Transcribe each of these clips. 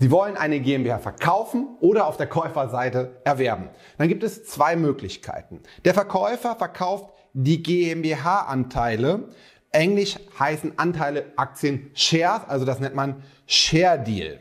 Sie wollen eine GmbH verkaufen oder auf der Käuferseite erwerben. Dann gibt es zwei Möglichkeiten. Der Verkäufer verkauft die GmbH-Anteile. Englisch heißen Anteile Aktien Shares, also das nennt man Share Deal.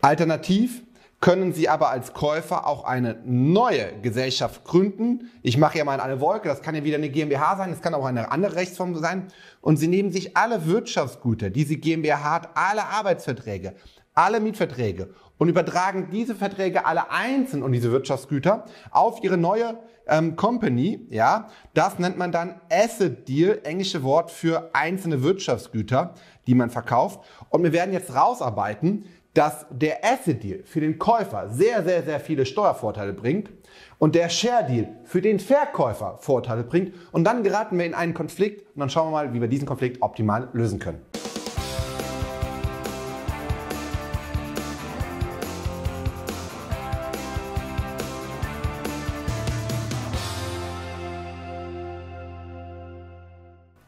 Alternativ können Sie aber als Käufer auch eine neue Gesellschaft gründen. Ich mache ja mal eine Wolke, das kann ja wieder eine GmbH sein, das kann auch eine andere Rechtsform sein. Und Sie nehmen sich alle Wirtschaftsgüter, die Sie GmbH hat, alle Arbeitsverträge, alle Mietverträge und übertragen diese Verträge alle einzeln und diese Wirtschaftsgüter auf Ihre neue ähm, Company. Ja, das nennt man dann Asset Deal, englische Wort für einzelne Wirtschaftsgüter, die man verkauft. Und wir werden jetzt rausarbeiten, dass der Asset Deal für den Käufer sehr, sehr, sehr viele Steuervorteile bringt und der Share Deal für den Verkäufer Vorteile bringt. Und dann geraten wir in einen Konflikt und dann schauen wir mal, wie wir diesen Konflikt optimal lösen können.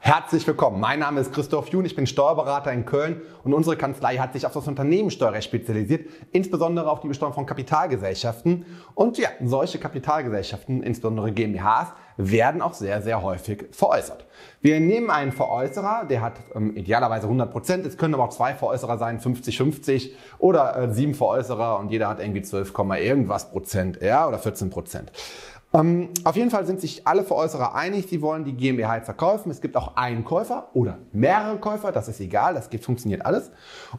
Herzlich willkommen. Mein Name ist Christoph Jun, ich bin Steuerberater in Köln und unsere Kanzlei hat sich auf das Unternehmenssteuerrecht spezialisiert, insbesondere auf die Besteuerung von Kapitalgesellschaften. Und ja, solche Kapitalgesellschaften, insbesondere GmbHs, werden auch sehr, sehr häufig veräußert. Wir nehmen einen Veräußerer, der hat ähm, idealerweise 100 Prozent, es können aber auch zwei Veräußerer sein, 50-50 oder äh, sieben Veräußerer und jeder hat irgendwie 12, irgendwas Prozent, ja, oder 14 Prozent. Ähm, auf jeden Fall sind sich alle Veräußerer einig, sie wollen die GmbH verkaufen. Es gibt auch einen Käufer oder mehrere Käufer, das ist egal, das gibt, funktioniert alles.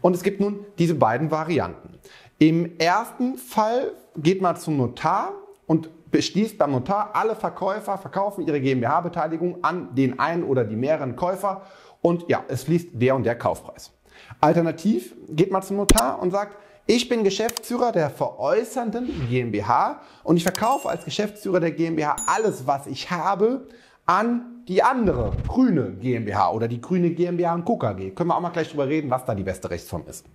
Und es gibt nun diese beiden Varianten. Im ersten Fall geht man zum Notar und beschließt beim Notar, alle Verkäufer verkaufen ihre GmbH-Beteiligung an den einen oder die mehreren Käufer und ja, es fließt der und der Kaufpreis. Alternativ geht man zum Notar und sagt, ich bin Geschäftsführer der veräußernden GmbH und ich verkaufe als Geschäftsführer der GmbH alles, was ich habe, an die andere grüne GmbH oder die grüne GmbH und KKG. Können wir auch mal gleich drüber reden, was da die beste Rechtsform ist.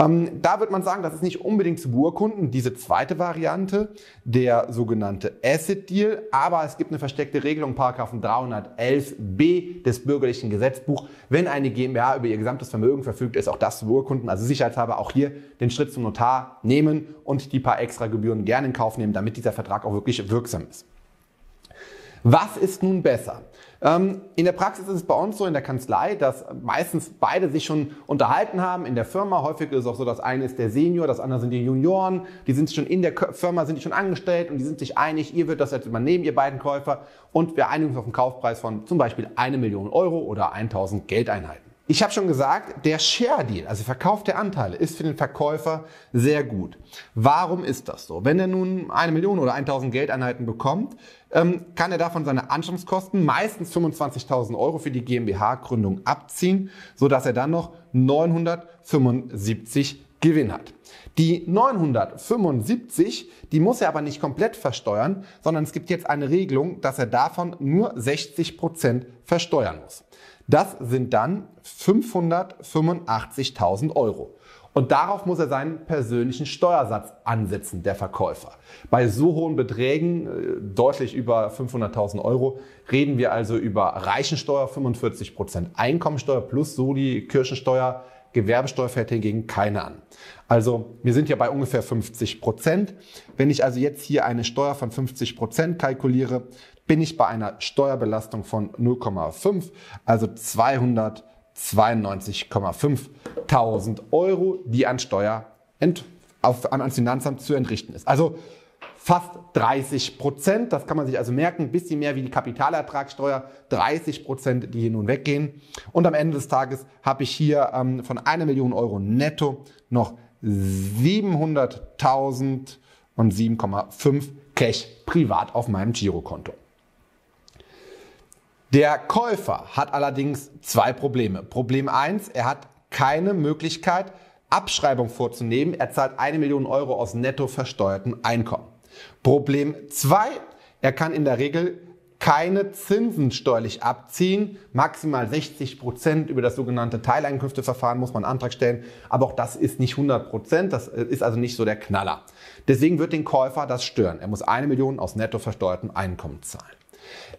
Ähm, da wird man sagen, das ist nicht unbedingt zu beurkunden, diese zweite Variante, der sogenannte Asset Deal, aber es gibt eine versteckte Regelung, Paragraphen 311b des bürgerlichen Gesetzbuch. Wenn eine GmbH über ihr gesamtes Vermögen verfügt, ist auch das zu beurkunden. Also sicherheitshalber auch hier den Schritt zum Notar nehmen und die paar extra Gebühren gerne in Kauf nehmen, damit dieser Vertrag auch wirklich wirksam ist. Was ist nun besser? Ähm, in der Praxis ist es bei uns so in der Kanzlei, dass meistens beide sich schon unterhalten haben in der Firma. Häufig ist es auch so, dass eine ist der Senior, das andere sind die Junioren. Die sind schon in der Firma, sind die schon angestellt und die sind sich einig, ihr wird das jetzt übernehmen, ihr beiden Käufer. Und wir einigen uns auf einen Kaufpreis von zum Beispiel eine Million Euro oder 1000 Geldeinheiten. Ich habe schon gesagt, der Share Deal, also Verkauf der Anteile, ist für den Verkäufer sehr gut. Warum ist das so? Wenn er nun eine Million oder 1000 Geldeinheiten bekommt, ähm, kann er davon seine Anschlusskosten, meistens 25.000 Euro für die GmbH-Gründung abziehen, so dass er dann noch 975 Gewinn hat. Die 975, die muss er aber nicht komplett versteuern, sondern es gibt jetzt eine Regelung, dass er davon nur 60 Prozent versteuern muss. Das sind dann 585.000 Euro. Und darauf muss er seinen persönlichen Steuersatz ansetzen, der Verkäufer. Bei so hohen Beträgen, äh, deutlich über 500.000 Euro, reden wir also über Reichensteuer 45 Prozent, Einkommensteuer plus Soli, Kirchensteuer, Gewerbesteuer fällt hingegen keine an. Also wir sind ja bei ungefähr 50 Prozent. Wenn ich also jetzt hier eine Steuer von 50 Prozent kalkuliere, bin ich bei einer Steuerbelastung von 0,5, also 292,5 Euro, die an Steuer auf, an, ans Finanzamt zu entrichten ist. Also fast 30 Prozent. Das kann man sich also merken, ein bisschen mehr wie die Kapitalertragssteuer, 30 Prozent, die hier nun weggehen. Und am Ende des Tages habe ich hier ähm, von einer Million Euro netto noch 700.000 und 7,5 Cash privat auf meinem Girokonto. Der Käufer hat allerdings zwei Probleme. Problem eins: er hat keine Möglichkeit, Abschreibung vorzunehmen. Er zahlt eine Million Euro aus netto versteuertem Einkommen. Problem zwei: er kann in der Regel keine Zinsen steuerlich abziehen. Maximal 60 Prozent über das sogenannte Teileinkünfteverfahren muss man einen Antrag stellen. Aber auch das ist nicht 100 Prozent. Das ist also nicht so der Knaller. Deswegen wird den Käufer das stören. Er muss eine Million aus netto versteuertem Einkommen zahlen.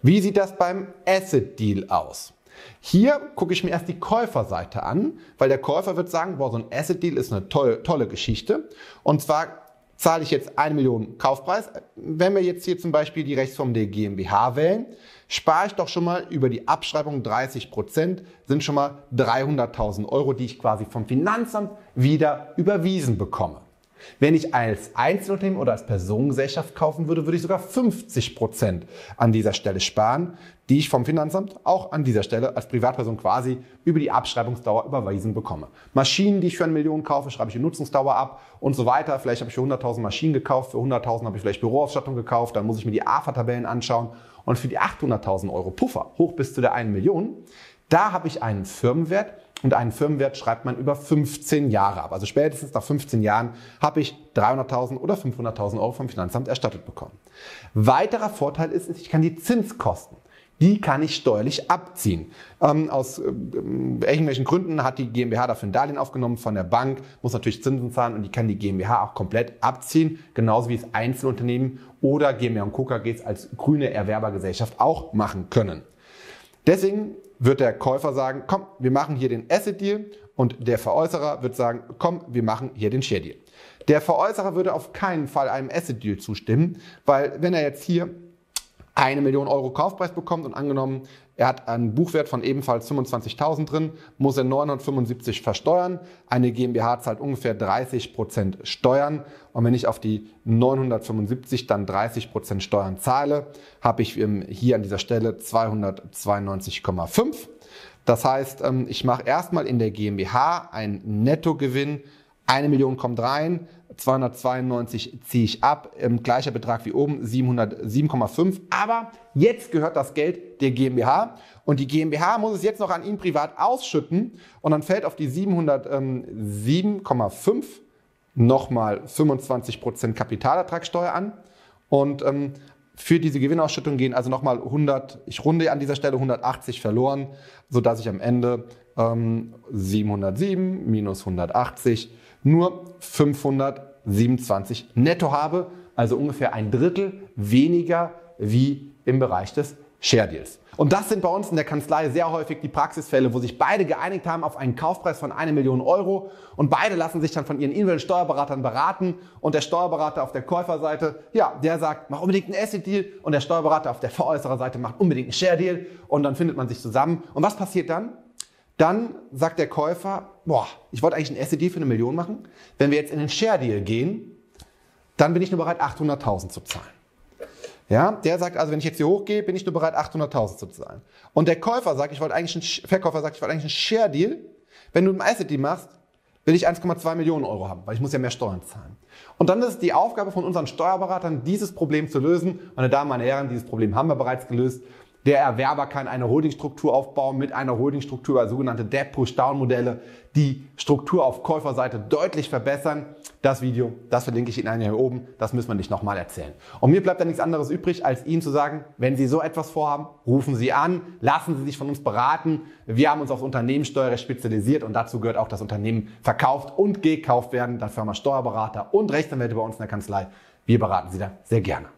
Wie sieht das beim Asset Deal aus? Hier gucke ich mir erst die Käuferseite an, weil der Käufer wird sagen, boah, so ein Asset Deal ist eine tolle, tolle Geschichte. Und zwar zahle ich jetzt eine Million Kaufpreis. Wenn wir jetzt hier zum Beispiel die Rechtsform der GmbH wählen, spare ich doch schon mal über die Abschreibung 30 Prozent, sind schon mal 300.000 Euro, die ich quasi vom Finanzamt wieder überwiesen bekomme. Wenn ich als Einzelunternehmen oder als Personengesellschaft kaufen würde, würde ich sogar 50 Prozent an dieser Stelle sparen, die ich vom Finanzamt auch an dieser Stelle als Privatperson quasi über die Abschreibungsdauer überwiesen bekomme. Maschinen, die ich für eine Million kaufe, schreibe ich die Nutzungsdauer ab und so weiter. Vielleicht habe ich für 100.000 Maschinen gekauft, für 100.000 habe ich vielleicht Büroausstattung gekauft, dann muss ich mir die AFA-Tabellen anschauen und für die 800.000 Euro Puffer hoch bis zu der 1 Million, da habe ich einen Firmenwert und einen Firmenwert schreibt man über 15 Jahre ab. Also spätestens nach 15 Jahren habe ich 300.000 oder 500.000 Euro vom Finanzamt erstattet bekommen. Weiterer Vorteil ist, ich kann die Zinskosten die kann ich steuerlich abziehen. Ähm, aus äh, irgendwelchen Gründen hat die GmbH dafür ein Darlehen aufgenommen von der Bank, muss natürlich Zinsen zahlen und die kann die GmbH auch komplett abziehen, genauso wie es Einzelunternehmen oder GmbH und Co. KGs als grüne Erwerbergesellschaft auch machen können. Deswegen wird der Käufer sagen, komm, wir machen hier den Asset Deal und der Veräußerer wird sagen, komm, wir machen hier den Share Deal. Der Veräußerer würde auf keinen Fall einem Asset Deal zustimmen, weil wenn er jetzt hier eine Million Euro Kaufpreis bekommt und angenommen, er hat einen Buchwert von ebenfalls 25.000 drin, muss er 975 versteuern. Eine GmbH zahlt ungefähr 30 Prozent Steuern. Und wenn ich auf die 975 dann 30 Prozent Steuern zahle, habe ich hier an dieser Stelle 292,5. Das heißt, ähm, ich mache erstmal in der GmbH einen Nettogewinn. Eine Million kommt rein, 292 ziehe ich ab, ähm, gleicher Betrag wie oben, 707,5. Aber jetzt gehört das Geld der GmbH und die GmbH muss es jetzt noch an ihn privat ausschütten und dann fällt auf die 707,5 nochmal 25% Kapitalertragssteuer an und ähm, für diese Gewinnausschüttung gehen. Also nochmal 100, ich runde an dieser Stelle 180 verloren, sodass ich am Ende ähm, 707 minus 180 nur 527 netto habe, also ungefähr ein Drittel weniger wie im Bereich des Share Deals. Und das sind bei uns in der Kanzlei sehr häufig die Praxisfälle, wo sich beide geeinigt haben auf einen Kaufpreis von eine Million Euro und beide lassen sich dann von ihren individuellen Steuerberatern beraten und der Steuerberater auf der Käuferseite, ja, der sagt, mach unbedingt einen Asset Deal und der Steuerberater auf der Veräußererseite macht unbedingt einen Share Deal und dann findet man sich zusammen. Und was passiert dann? Dann sagt der Käufer, boah, ich wollte eigentlich einen SED für eine Million machen. Wenn wir jetzt in den Share Deal gehen, dann bin ich nur bereit, 800.000 zu zahlen. Ja, der sagt also, wenn ich jetzt hier hochgehe, bin ich nur bereit, 800.000 zu zahlen. Und der Käufer sagt, ich wollte eigentlich einen, Verkäufer sagt, ich wollte eigentlich einen Share Deal. Wenn du einen Asset Deal machst, will ich 1,2 Millionen Euro haben, weil ich muss ja mehr Steuern zahlen. Und dann ist es die Aufgabe von unseren Steuerberatern, dieses Problem zu lösen. Meine Damen und Herren, dieses Problem haben wir bereits gelöst. Der Erwerber kann eine Holdingstruktur aufbauen mit einer Holdingstruktur, also sogenannte Debt-Push-Down-Modelle, die Struktur auf Käuferseite deutlich verbessern. Das Video, das verlinke ich Ihnen hier oben, das müssen wir nicht nochmal erzählen. Und mir bleibt da nichts anderes übrig, als Ihnen zu sagen, wenn Sie so etwas vorhaben, rufen Sie an, lassen Sie sich von uns beraten. Wir haben uns aufs Unternehmenssteuerrecht spezialisiert und dazu gehört auch das Unternehmen verkauft und gekauft werden. Dafür haben wir Steuerberater und Rechtsanwälte bei uns in der Kanzlei. Wir beraten Sie da sehr gerne.